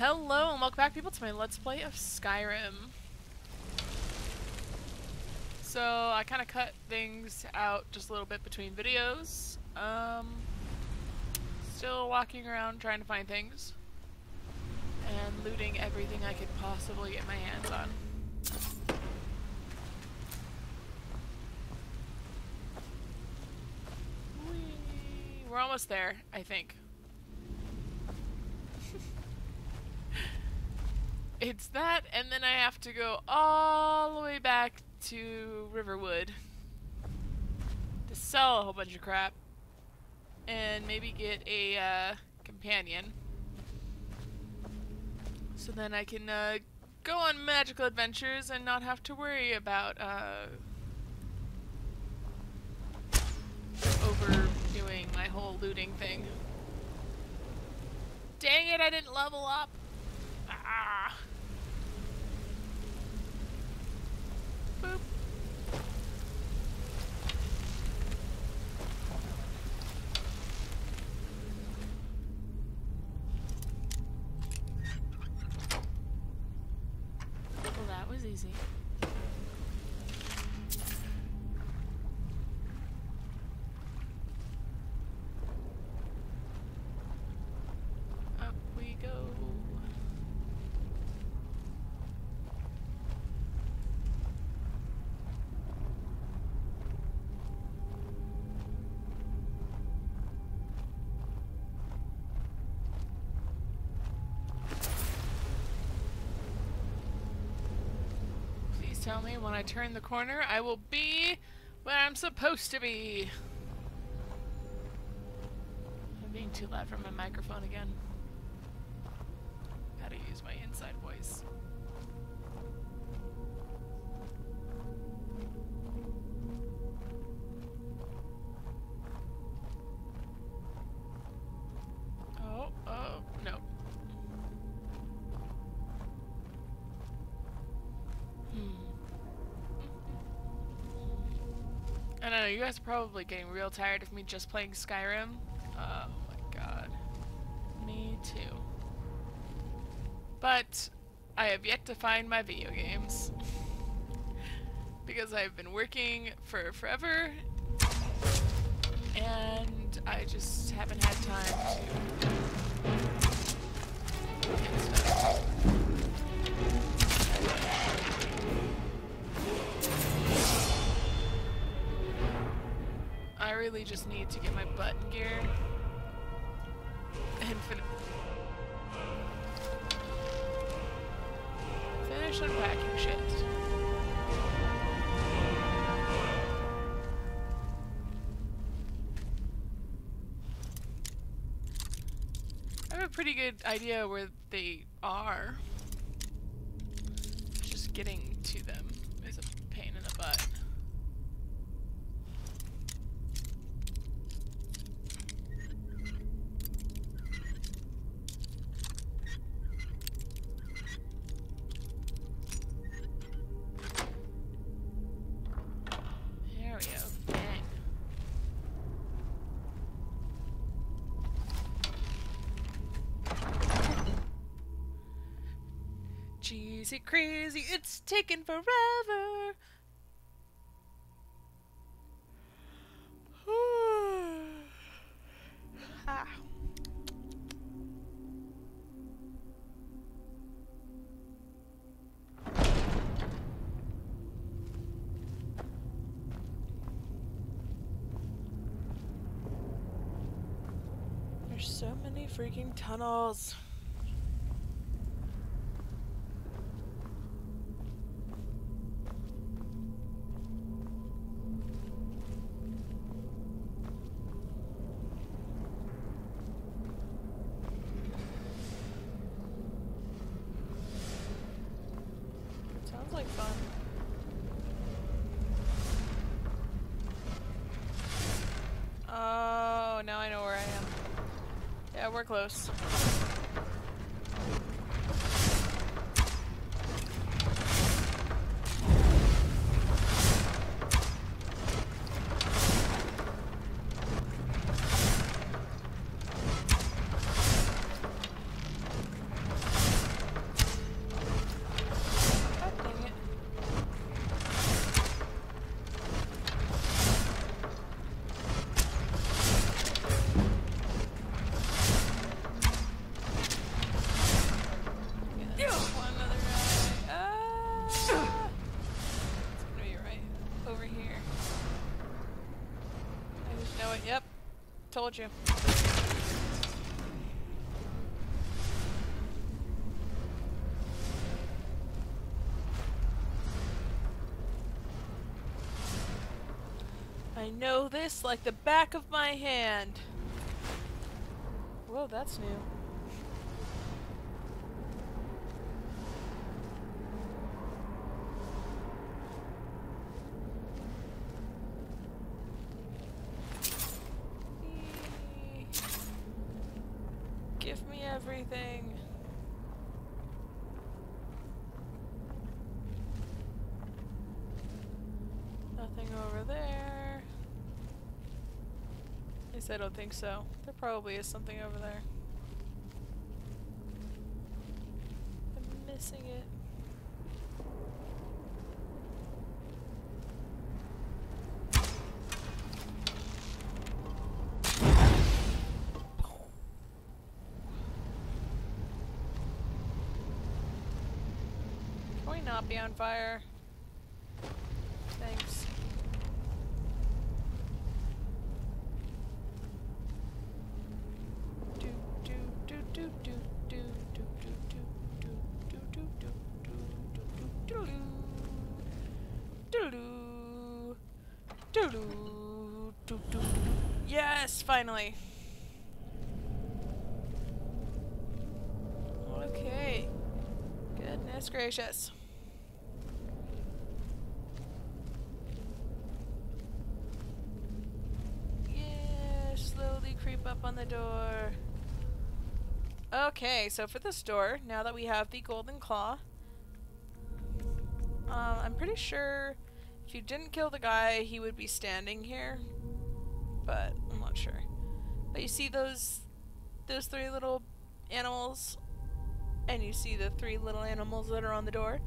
Hello and welcome back people to my Let's Play of Skyrim. So I kind of cut things out just a little bit between videos. Um, still walking around trying to find things. And looting everything I could possibly get my hands on. We're almost there, I think. It's that, and then I have to go all the way back to Riverwood to sell a whole bunch of crap and maybe get a uh, companion. So then I can uh, go on magical adventures and not have to worry about uh, overdoing my whole looting thing. Dang it, I didn't level up! Ah! Boop. Well, that was easy. Tell me when I turn the corner, I will be where I'm supposed to be. I'm being too loud from my microphone again. Gotta use my inside voice. I don't know, you guys are probably getting real tired of me just playing Skyrim. Oh my god. Me too. But I have yet to find my video games. because I've been working for forever and I just haven't had time to really just need to get my butt gear and fin finish unpacking shit. I have a pretty good idea where they are. Just getting to them Cheesy crazy, it's taking forever. ah. There's so many freaking tunnels. We're close. Told you. I know this like the back of my hand. Whoa, that's new. Give me everything. Nothing over there. At least I don't think so. There probably is something over there. I'm missing it. Can we not be on fire? Yes, finally. Okay. Goodness gracious. Yeah, slowly creep up on the door. Okay, so for this door, now that we have the golden claw, um, I'm pretty sure if you didn't kill the guy, he would be standing here, but I'm not sure. But you see those those three little animals, and you see the three little animals that are on the door.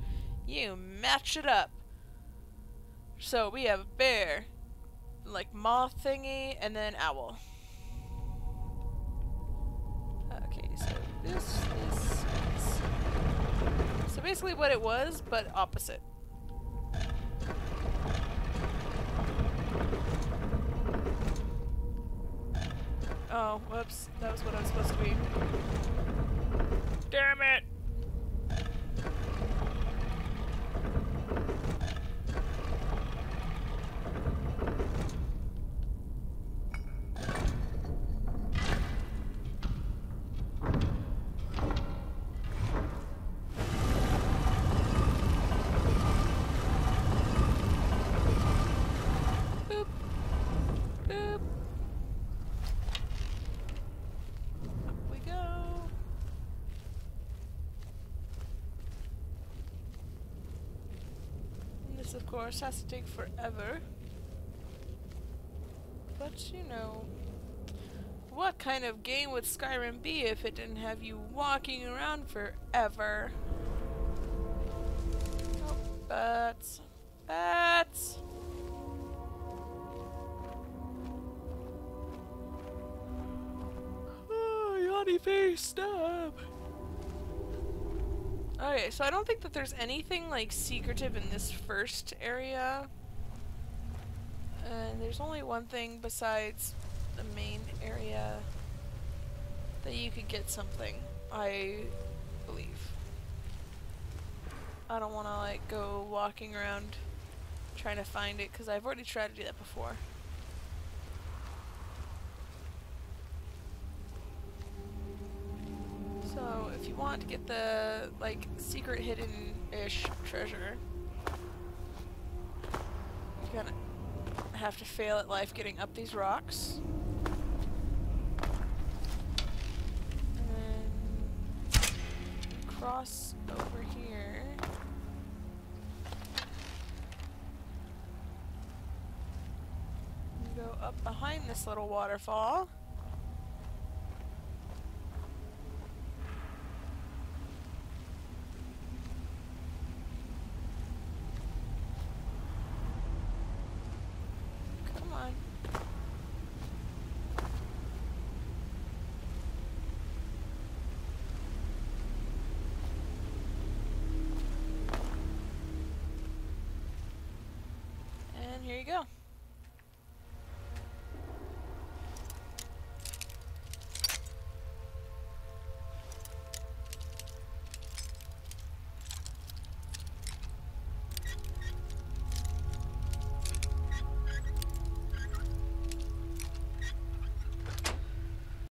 You match it up. So we have a bear, like moth thingy, and then owl. Okay, so this is so basically what it was, but opposite. Oh, whoops. That was what I was supposed to be. Damn it! Course, has to take forever. But, you know, what kind of game would Skyrim be if it didn't have you walking around forever? Oh, bats. Bats! Ah, oh, yawny face, stop! Okay, so I don't think that there's anything like secretive in this first area. And there's only one thing besides the main area that you could get something, I believe. I don't want to like go walking around trying to find it because I've already tried to do that before. So if you want to get the like secret hidden-ish treasure, you're gonna have to fail at life getting up these rocks. And then cross over here. Go up behind this little waterfall. Here you go.